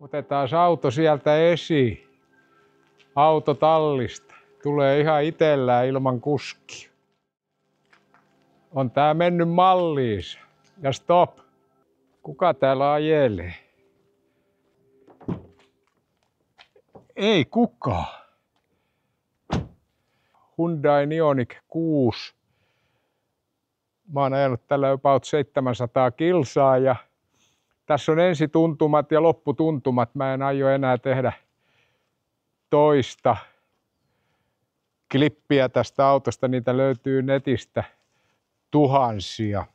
Otetaan auto sieltä esiin. Autotallista. Tulee ihan itsellään ilman kuskia. On tää mennyt malliis. Ja stop. Kuka täällä ajelee? Ei kukaan. Hyundai Ioniq 6. Mä oon ajanut tällä about 700 kilsaa ja tässä on ensituntumat ja lopputuntumat. Mä en aio enää tehdä toista klippiä tästä autosta. Niitä löytyy netistä tuhansia.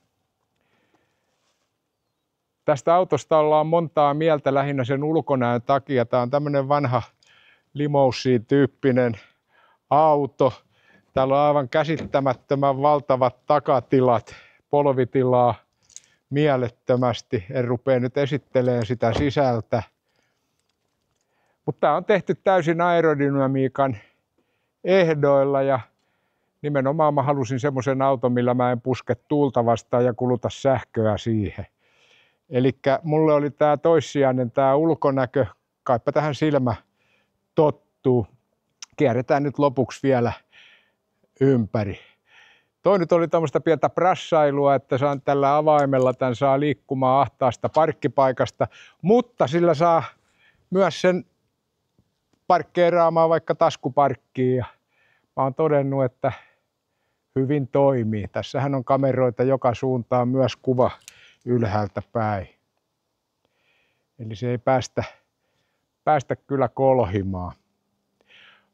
Tästä autosta ollaan montaa mieltä lähinnä sen ulkonäön takia. Tämä on tämmöinen vanha limousiin-tyyppinen auto. Täällä on aivan käsittämättömän valtavat takatilat, polvitilaa mielettömästi. En rupea nyt esittelemään sitä sisältä. Mutta tämä on tehty täysin aerodynamiikan ehdoilla ja nimenomaan mä halusin semmoisen auton, millä mä en puske tuulta vastaan ja kuluta sähköä siihen. Eli mulle oli tämä toissijainen tämä ulkonäkö, kaipa tähän silmä tottuu. Kierretään nyt lopuksi vielä ympäri. Toi nyt oli tämmöistä pientä prassailua, että saan tällä avaimella tämän saa liikkumaan ahtaasta parkkipaikasta, mutta sillä saa myös sen parkkeeraamaan vaikka taskuparkkiin. Ja mä oon todennut, että hyvin toimii. Tässähän on kameroita joka suuntaan, myös kuva ylhäältä päin. Eli se ei päästä, päästä kyllä kolhimaan.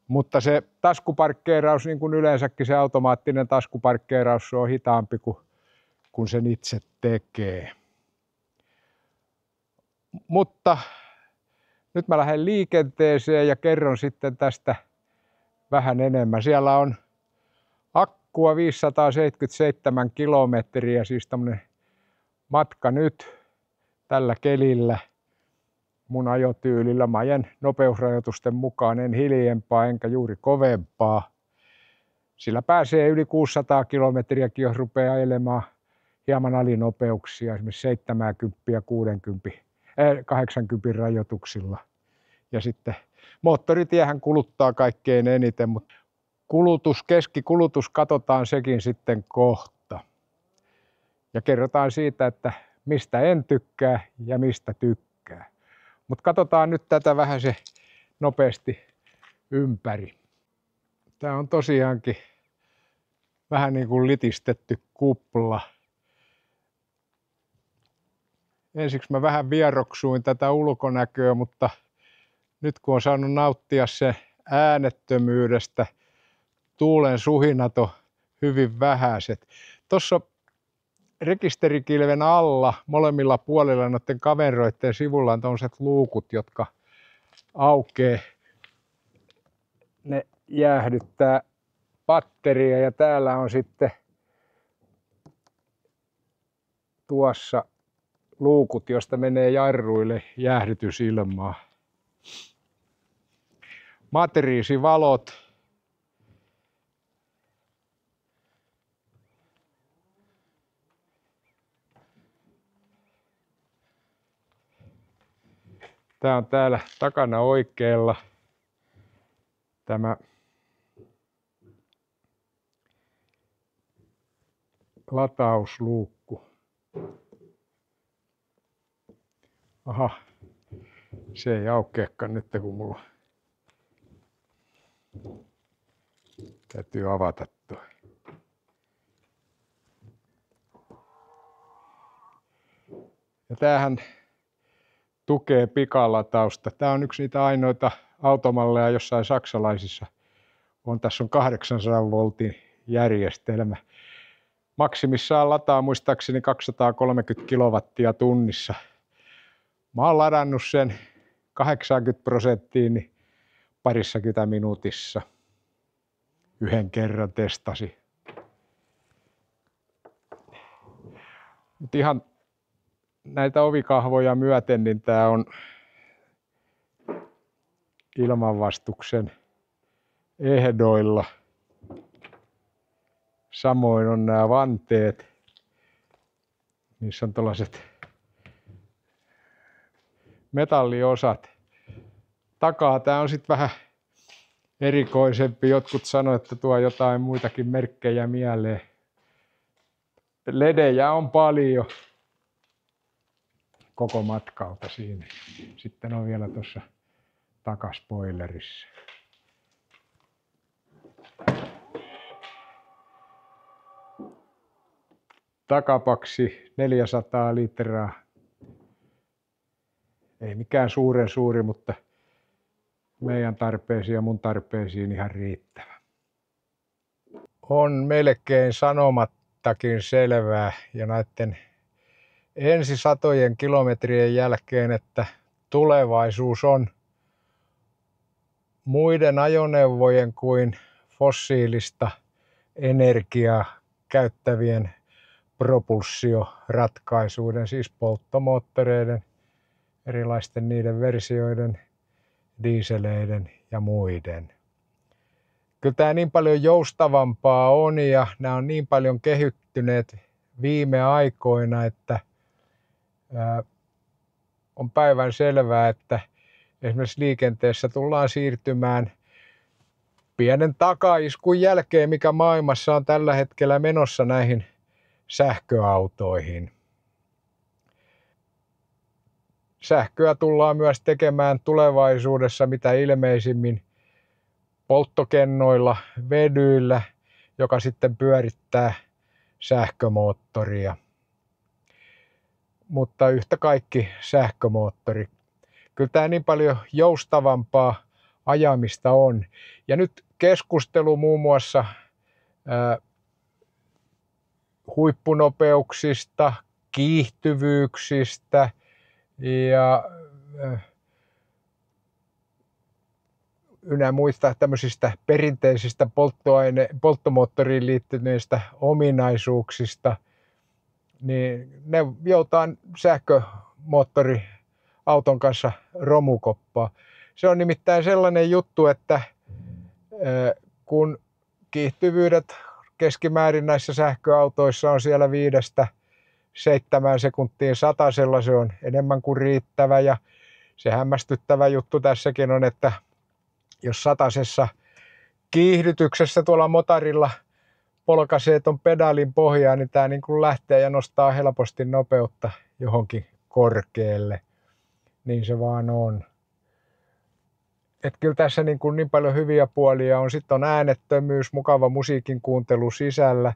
Mutta se taskuparkkeeraus, niin kuin yleensäkin se automaattinen taskuparkkeeraus, se on hitaampi kuin kun sen itse tekee. Mutta nyt mä lähden liikenteeseen ja kerron sitten tästä vähän enemmän. Siellä on akkua 577 kilometriä, siis tämmöinen matka nyt tällä kelillä – mun ajotyylillä. Mä ajan nopeusrajoitusten mukaan, en hiljempaa enkä juuri kovempaa. Sillä pääsee yli 600 kilometriäkin, jos rupeaa ajelemaan hieman alinopeuksia, esimerkiksi 70 ja 60, äh, 80 rajoituksilla. Ja sitten moottoritiehän kuluttaa kaikkein eniten, mutta kulutus, keskikulutus katsotaan sekin sitten kohta. Ja kerrotaan siitä, että mistä en tykkää ja mistä tykkää. Mutta katsotaan nyt tätä vähän se nopeasti ympäri. Tämä on tosiaankin vähän niin kuin litistetty kupla. Ensiksi mä vähän vieroksuin tätä ulkonäköä, mutta nyt kun on saanut nauttia se äänettömyydestä, tuulen suhinato hyvin vähäiset. Tuossa rekisterikilven alla molemmilla puolilla noiden kaveroiden sivulla on tämmöiset luukut, jotka aukee. Ne jäähdyttää batteria ja täällä on sitten tuossa luukut, josta menee jarruille jäähdytysilmaa. Matriisivalot Tämä on täällä takana oikealla tämä latausluukku. Aha, se ei aukeakaan nyt kun mulla täytyy avata tuo. Ja tämähän tukee pikalatausta. Tämä on yksi niitä ainoita automalleja jossain saksalaisissa. On, tässä on 800 voltin järjestelmä. Maksimissaan lataa muistaakseni 230 kilowattia tunnissa. Mä oon ladannut sen 80 prosenttiin niin parissakymmentä minuutissa. Yhden kerran testasi. Mutta ihan näitä ovikahvoja myöten, niin tämä on ilmanvastuksen ehdoilla. Samoin on nämä vanteet. Niissä on tällaiset metalliosat. Takaa tämä on sitten vähän erikoisempi. Jotkut sanoivat, että tuo jotain muitakin merkkejä mieleen. Ledejä on paljon koko matkalta siinä. Sitten on vielä tuossa takaspoilerissa. Takapaksi 400 litraa. Ei mikään suuren suuri, mutta meidän tarpeisiin ja mun tarpeisiin ihan riittävä. On melkein sanomattakin selvää ja näiden ensi satojen kilometrien jälkeen, että tulevaisuus on muiden ajoneuvojen kuin fossiilista energiaa käyttävien propulsioratkaisuiden, siis polttomoottoreiden, erilaisten niiden versioiden, diiseleiden ja muiden. Kyllä tämä niin paljon joustavampaa on ja nämä on niin paljon kehittyneet viime aikoina, että on päivän selvää, että esimerkiksi liikenteessä tullaan siirtymään pienen takaiskun jälkeen, mikä maailmassa on tällä hetkellä menossa näihin sähköautoihin. Sähköä tullaan myös tekemään tulevaisuudessa mitä ilmeisimmin polttokennoilla, vedyillä, joka sitten pyörittää sähkömoottoria. Mutta yhtä kaikki sähkömoottori. Kyllä tämä niin paljon joustavampaa ajamista on. Ja nyt keskustelu muun muassa ää, huippunopeuksista, kiihtyvyyksistä ja ynnä muista tämmöisistä perinteisistä polttoaine, polttomoottoriin liittyneistä ominaisuuksista, niin ne joutaan sähkömoottori auton kanssa romukoppaa. Se on nimittäin sellainen juttu, että kun kiihtyvyydet keskimäärin näissä sähköautoissa on siellä viidestä seitsemään sekuntiin satasella, se on enemmän kuin riittävä ja se hämmästyttävä juttu tässäkin on, että jos satasessa kiihdytyksessä tuolla motarilla polkaisee tuon pedaalin pohjaa, niin tämä niin kuin lähtee ja nostaa helposti nopeutta johonkin korkealle. Niin se vaan on että kyllä tässä niin, kuin niin paljon hyviä puolia on. Sitten on äänettömyys, mukava musiikin kuuntelu sisällä.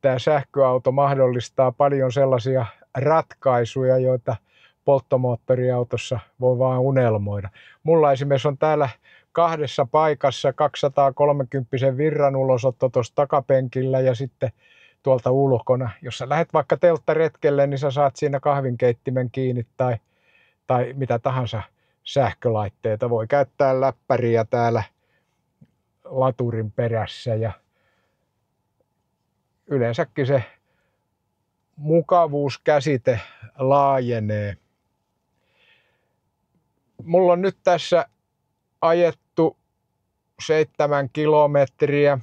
Tämä sähköauto mahdollistaa paljon sellaisia ratkaisuja, joita polttomoottoriautossa voi vaan unelmoida. Mulla esimerkiksi on täällä kahdessa paikassa 230 virran ulosotto tuossa takapenkillä ja sitten tuolta ulkona. Jos sä lähdet vaikka telttaretkelle, niin sä saat siinä kahvinkeittimen kiinni tai, tai mitä tahansa sähkölaitteita. Voi käyttää läppäriä täällä laturin perässä ja yleensäkin se mukavuuskäsite laajenee. Mulla on nyt tässä ajettu seitsemän kilometriä.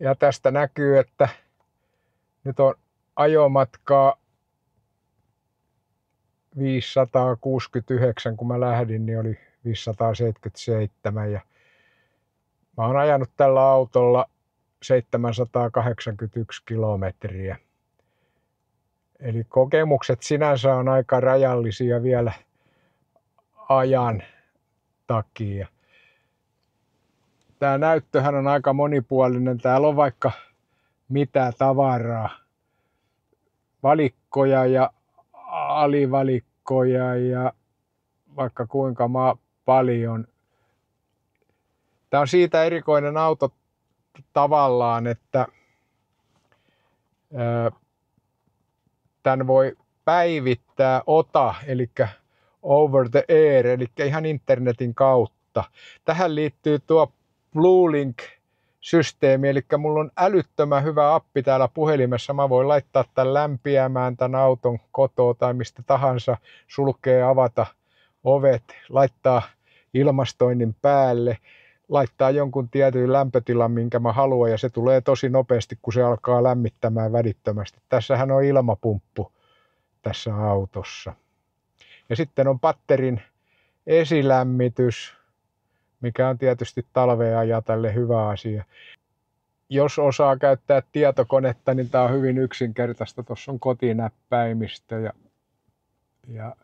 Ja tästä näkyy, että nyt on ajomatkaa 569, kun mä lähdin, niin oli 577 ja mä oon ajanut tällä autolla 781 kilometriä. Eli kokemukset sinänsä on aika rajallisia vielä ajan takia. Tämä näyttöhän on aika monipuolinen. Täällä on vaikka mitä tavaraa, valikkoja ja alivalikkoja ja vaikka kuinka ma- paljon. Tämä on siitä erikoinen auto tavallaan, että tämän voi päivittää OTA, eli over the air, eli ihan internetin kautta. Tähän liittyy tuo Bluelink systeemi, eli mulla on älyttömän hyvä appi täällä puhelimessa. Mä voin laittaa tämän lämpiämään tämän auton kotoa tai mistä tahansa, sulkea, avata ovet, laittaa ilmastoinnin päälle, laittaa jonkun tietyn lämpötilan, minkä mä haluan, ja se tulee tosi nopeasti, kun se alkaa lämmittämään välittömästi. Tässähän on ilmapumppu tässä autossa. Ja sitten on patterin esilämmitys, mikä on tietysti talvea ajatellen hyvä asia. Jos osaa käyttää tietokonetta, niin tämä on hyvin yksinkertaista. Tuossa on kotinäppäimistö ja, ja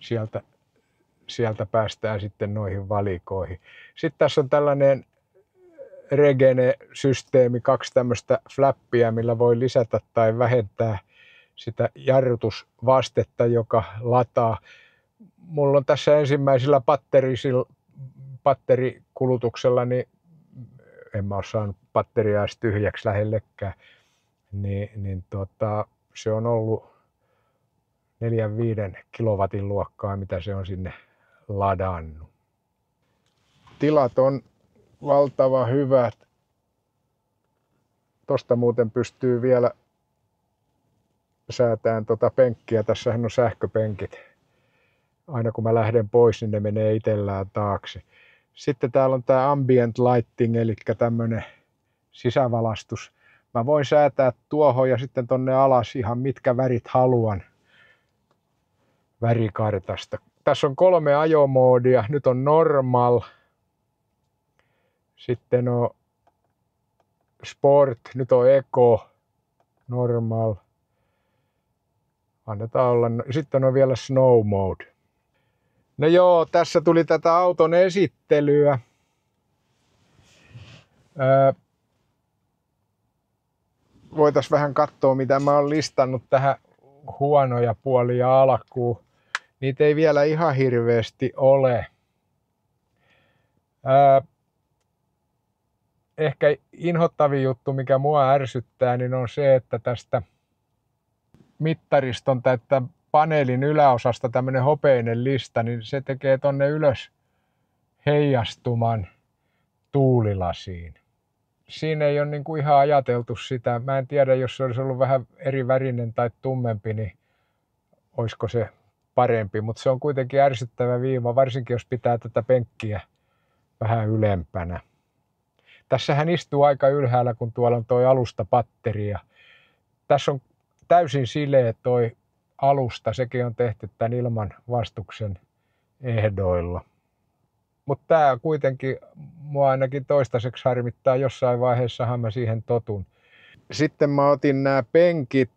sieltä, sieltä päästään sitten noihin valikoihin. Sitten tässä on tällainen Regene-systeemi, kaksi tämmöistä flappia, millä voi lisätä tai vähentää sitä jarrutusvastetta, joka lataa. Mulla on tässä ensimmäisillä patterikulutuksella, niin en mä ole saanut patteriaa edes tyhjäksi lähellekään, niin, niin tota, se on ollut 4-5 kilowatin luokkaa, mitä se on sinne ladannut. Tilat on valtava hyvät. Tosta muuten pystyy vielä säätään tota penkkiä. Tässähän on sähköpenkit. Aina kun mä lähden pois, niin ne menee itsellään taakse. Sitten täällä on tämä ambient lighting, eli tämmönen sisävalastus. Mä voin säätää tuohon ja sitten tonne alas ihan mitkä värit haluan värikartasta. Tässä on kolme ajomoodia. Nyt on normal, sitten on sport, nyt on eco, normal. Annetaan olla. Sitten on vielä snow mode. No joo, tässä tuli tätä auton esittelyä. Öö, Voitaisiin vähän katsoa, mitä mä oon listannut tähän huonoja puolia alkuun. Niitä ei vielä ihan hirveästi ole. Öö, ehkä inhottavin juttu, mikä mua ärsyttää, niin on se, että tästä mittariston tai paneelin yläosasta tämmöinen hopeinen lista, niin se tekee tonne ylös heijastuman tuulilasiin. Siinä ei ole niin kuin ihan ajateltu sitä. Mä en tiedä, jos se olisi ollut vähän eri värinen tai tummempi, niin olisiko se parempi. Mutta se on kuitenkin ärsyttävä viiva, varsinkin jos pitää tätä penkkiä vähän ylempänä. Tässähän istuu aika ylhäällä, kun tuolla on toi alusta patteria. Tässä on täysin sileä toi alusta, sekin on tehty tämän ilman vastuksen ehdoilla. Mutta tämä kuitenkin mua ainakin toistaiseksi harmittaa, jossain vaiheessahan mä siihen totun. Sitten mä otin nämä penkit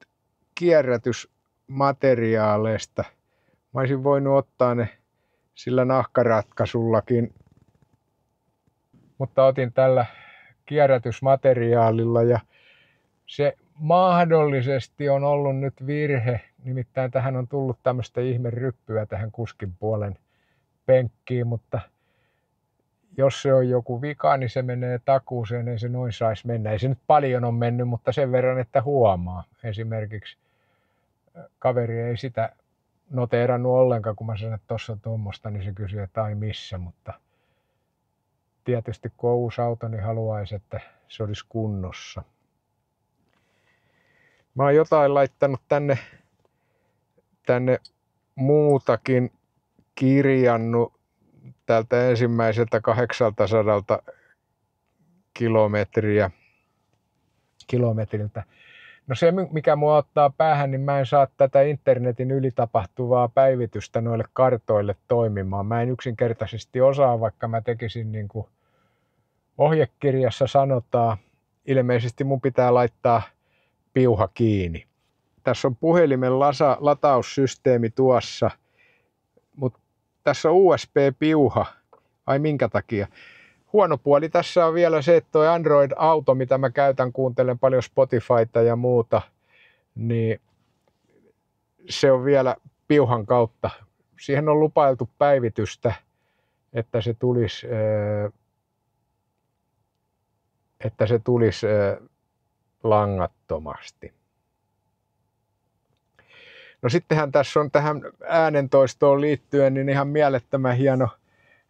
kierrätysmateriaaleista. Mä olisin voinut ottaa ne sillä nahkaratkaisullakin, mutta otin tällä kierrätysmateriaalilla ja se mahdollisesti on ollut nyt virhe, nimittäin tähän on tullut tämmöistä ihmeryppyä tähän kuskin puolen penkkiin, mutta jos se on joku vika, niin se menee takuuseen, ei se noin saisi mennä. Ei se nyt paljon on mennyt, mutta sen verran, että huomaa. Esimerkiksi kaveri ei sitä noteerannut ollenkaan, kun mä sanoin, että tuossa on tuommoista, niin se kysyi, että ai missä, mutta tietysti kun on uusi auto, niin haluaisi, että se olisi kunnossa. Mä oon jotain laittanut tänne, tänne muutakin kirjannut tältä ensimmäiseltä 800 kilometriä, kilometriltä. No se, mikä mua ottaa päähän, niin mä en saa tätä internetin yli tapahtuvaa päivitystä noille kartoille toimimaan. Mä en yksinkertaisesti osaa, vaikka mä tekisin niin kuin ohjekirjassa sanotaan. Ilmeisesti mun pitää laittaa piuha kiinni. Tässä on puhelimen lasa, lataussysteemi tuossa, mutta tässä on USB-piuha. Ai minkä takia? Huono puoli tässä on vielä se, että tuo Android-auto, mitä mä käytän, kuuntelen paljon Spotifyta ja muuta, niin se on vielä piuhan kautta. Siihen on lupailtu päivitystä, että se tulisi, että se tulisi langattomasti. No sittenhän tässä on tähän äänentoistoon liittyen niin ihan mielettömän hieno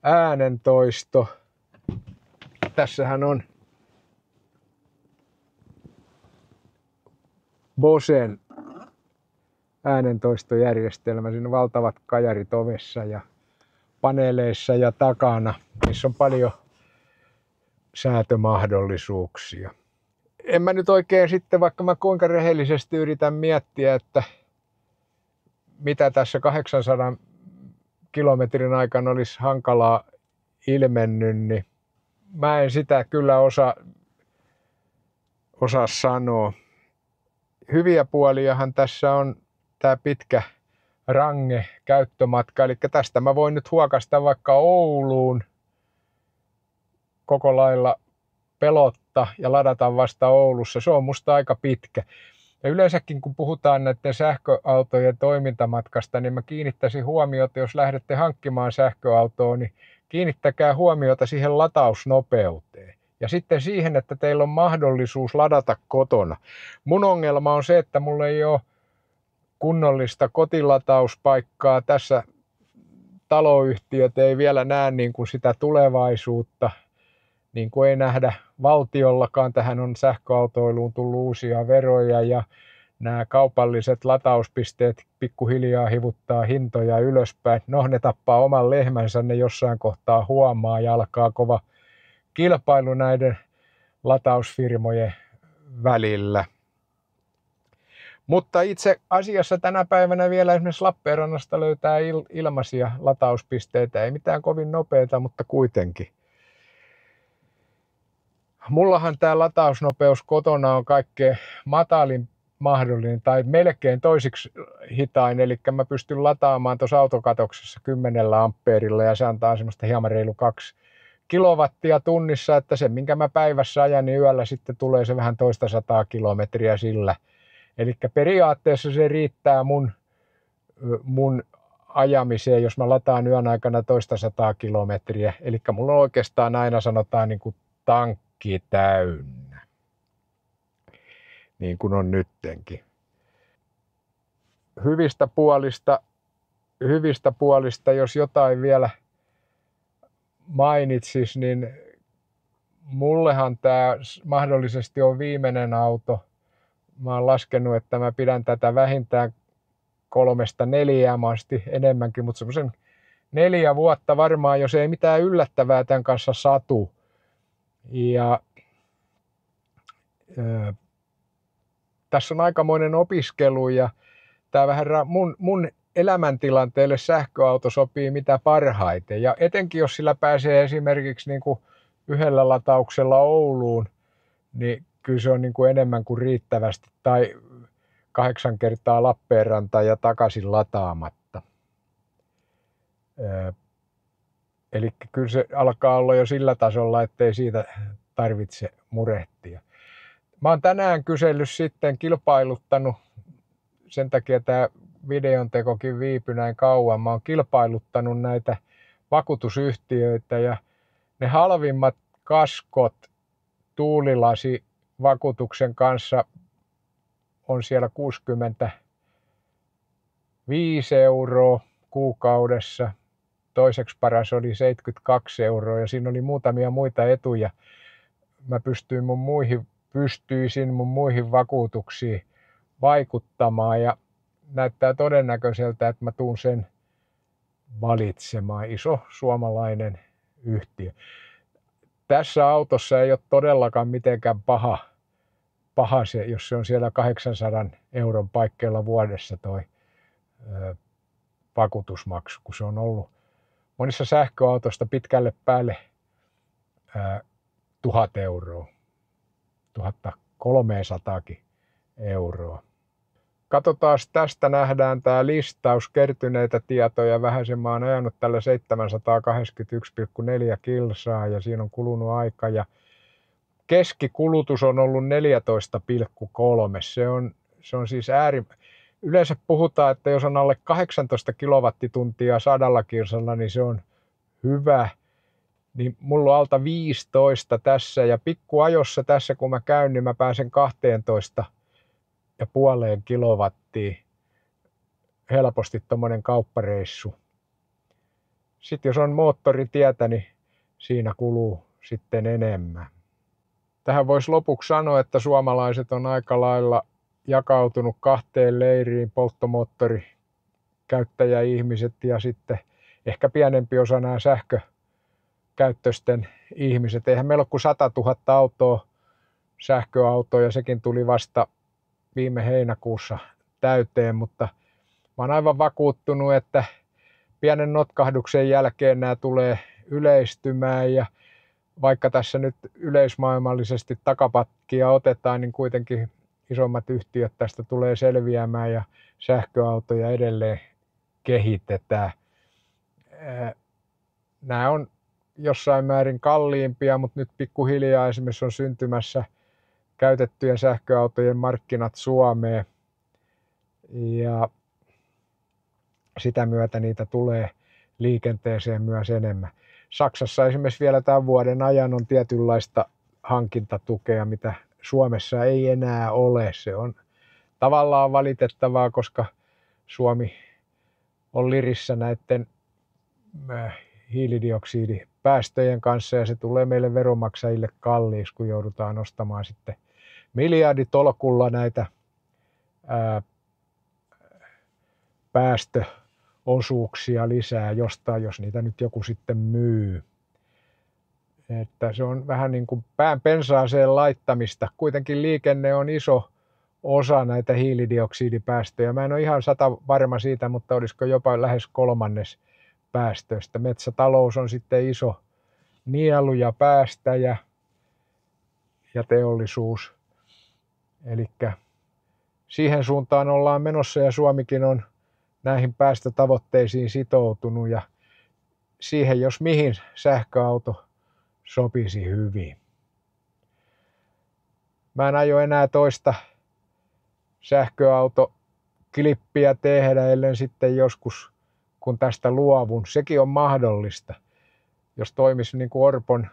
äänentoisto. Tässähän on Bosen äänentoistojärjestelmä. Siinä on valtavat kajarit ovessa ja paneeleissa ja takana, missä on paljon säätömahdollisuuksia. En mä nyt oikein sitten, vaikka mä kuinka rehellisesti yritän miettiä, että mitä tässä 800 kilometrin aikana olisi hankalaa ilmennyt, niin mä en sitä kyllä osaa, osaa sanoa. Hyviä puoliahan tässä on tämä pitkä range käyttömatka, eli tästä mä voin nyt huokasta vaikka Ouluun. Koko lailla pelotta ja ladata vasta Oulussa. Se on musta aika pitkä. Ja yleensäkin kun puhutaan näiden sähköautojen toimintamatkasta, niin mä kiinnittäisin huomiota, jos lähdette hankkimaan sähköautoa, niin kiinnittäkää huomiota siihen latausnopeuteen. Ja sitten siihen, että teillä on mahdollisuus ladata kotona. Mun ongelma on se, että mulla ei ole kunnollista kotilatauspaikkaa. Tässä taloyhtiöt ei vielä näe niin kuin sitä tulevaisuutta, niin kuin ei nähdä valtiollakaan. Tähän on sähköautoiluun tullut uusia veroja ja nämä kaupalliset latauspisteet pikkuhiljaa hivuttaa hintoja ylöspäin. No, ne tappaa oman lehmänsä, ne jossain kohtaa huomaa ja alkaa kova kilpailu näiden latausfirmojen välillä. Mutta itse asiassa tänä päivänä vielä esimerkiksi Lappeenrannasta löytää il- ilmaisia latauspisteitä. Ei mitään kovin nopeita, mutta kuitenkin. Mullahan tämä latausnopeus kotona on kaikkein matalin mahdollinen tai melkein toisiksi hitain, eli mä pystyn lataamaan tuossa autokatoksessa 10 ampeerilla ja se antaa semmoista hieman reilu 2 kilowattia tunnissa, että se minkä mä päivässä ajan, niin yöllä sitten tulee se vähän toista sataa kilometriä sillä. Eli periaatteessa se riittää mun, mun ajamiseen, jos mä lataan yön aikana toista sataa kilometriä. Eli mulla on oikeastaan aina sanotaan niin kuin tankki täynnä. Niin kuin on nyttenkin. Hyvistä puolista, hyvistä puolista, jos jotain vielä mainitsis, niin mullehan tämä mahdollisesti on viimeinen auto – mä oon laskenut, että mä pidän tätä vähintään kolmesta neljään asti enemmänkin, mutta semmoisen neljä vuotta varmaan, jos ei mitään yllättävää tämän kanssa satu. Ja ö, tässä on aikamoinen opiskelu ja tämä vähän mun, mun elämäntilanteelle sähköauto sopii mitä parhaiten. Ja etenkin jos sillä pääsee esimerkiksi niin kuin yhdellä latauksella Ouluun, niin kyllä se on niin kuin enemmän kuin riittävästi tai kahdeksan kertaa Lappeenranta ja takaisin lataamatta. Eli kyllä se alkaa olla jo sillä tasolla, ettei siitä tarvitse murehtia. Mä oon tänään kysellyt sitten, kilpailuttanut, sen takia tämä videon tekokin viipyi näin kauan, mä oon kilpailuttanut näitä vakuutusyhtiöitä ja ne halvimmat kaskot, tuulilasi vakuutuksen kanssa on siellä 65 euroa kuukaudessa. Toiseksi paras oli 72 euroa ja siinä oli muutamia muita etuja. Mä pystyin mun muihin, pystyisin mun muihin vakuutuksiin vaikuttamaan ja näyttää todennäköiseltä, että mä tuun sen valitsemaan. Iso suomalainen yhtiö tässä autossa ei ole todellakaan mitenkään paha, paha se, jos se on siellä 800 euron paikkeilla vuodessa toi ö, vakuutusmaksu, kun se on ollut monissa sähköautosta pitkälle päälle ö, 1000 euroa, 1300 euroa. Katsotaan tästä, nähdään tämä listaus kertyneitä tietoja. Vähän sen mä oon ajanut tällä 781,4 kilsaa ja siinä on kulunut aika. Ja keskikulutus on ollut 14,3. Se on, se on siis ääri... Yleensä puhutaan, että jos on alle 18 kilowattituntia sadalla kilsalla, niin se on hyvä. Niin mulla on alta 15 tässä ja pikkuajossa tässä kun mä käyn, niin mä pääsen 12 ja puoleen kilowattiin helposti tuommoinen kauppareissu. Sitten jos on moottoritietä, niin siinä kuluu sitten enemmän. Tähän voisi lopuksi sanoa, että suomalaiset on aika lailla jakautunut kahteen leiriin, polttomoottori käyttäjäihmiset ja sitten ehkä pienempi osa nämä sähkökäyttöisten ihmiset. Eihän meillä ole kuin 100 000 autoa, sähköautoa ja sekin tuli vasta viime heinäkuussa täyteen, mutta Mä oon aivan vakuuttunut, että pienen notkahduksen jälkeen nämä tulee yleistymään ja vaikka tässä nyt yleismaailmallisesti takapakkia otetaan, niin kuitenkin isommat yhtiöt tästä tulee selviämään ja sähköautoja edelleen kehitetään. Nämä on jossain määrin kalliimpia, mutta nyt pikkuhiljaa esimerkiksi on syntymässä käytettyjen sähköautojen markkinat Suomeen. Ja sitä myötä niitä tulee liikenteeseen myös enemmän. Saksassa esimerkiksi vielä tämän vuoden ajan on tietynlaista hankintatukea, mitä Suomessa ei enää ole. Se on tavallaan valitettavaa, koska Suomi on lirissä näiden äh, hiilidioksidipäästöjen kanssa ja se tulee meille veronmaksajille kalliiksi, kun joudutaan ostamaan sitten miljarditolkulla näitä ää, päästöosuuksia lisää jostain, jos niitä nyt joku sitten myy. Että se on vähän niin kuin pään pensaaseen laittamista. Kuitenkin liikenne on iso osa näitä hiilidioksidipäästöjä. Mä en ole ihan sata varma siitä, mutta olisiko jopa lähes kolmannes päästöistä. Metsätalous on sitten iso nielu ja päästäjä ja teollisuus. Eli siihen suuntaan ollaan menossa ja Suomikin on näihin päästötavoitteisiin sitoutunut ja siihen jos mihin sähköauto sopisi hyvin. Mä en aio enää toista sähköautoklippiä tehdä, ellen sitten joskus kun tästä luovun. Sekin on mahdollista, jos toimisi niin kuin Orpon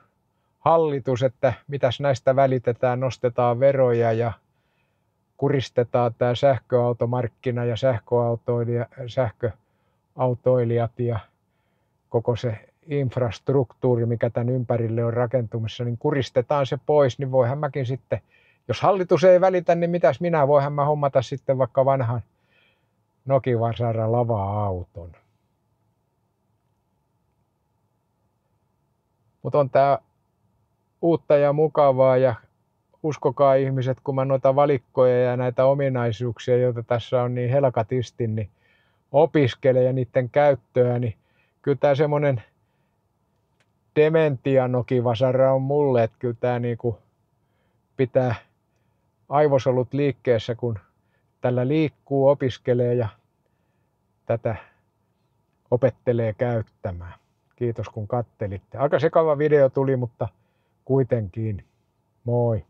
hallitus, että mitäs näistä välitetään, nostetaan veroja ja kuristetaan tämä sähköautomarkkina ja sähköautoilijat ja koko se infrastruktuuri, mikä tämän ympärille on rakentumassa, niin kuristetaan se pois, niin voihan mäkin sitten, jos hallitus ei välitä, niin mitäs minä, voihan mä hommata sitten vaikka vanhan Nokivasara lava-auton. Mutta on tämä uutta ja mukavaa ja uskokaa ihmiset, kun mä noita valikkoja ja näitä ominaisuuksia, joita tässä on niin helkatisti, niin opiskele ja niiden käyttöä, niin kyllä tämä semmoinen dementianokivasara on mulle, että kyllä tämä niinku pitää aivosolut liikkeessä, kun tällä liikkuu, opiskelee ja tätä opettelee käyttämään. Kiitos kun kattelitte. Aika sekava video tuli, mutta kuitenkin. Moi.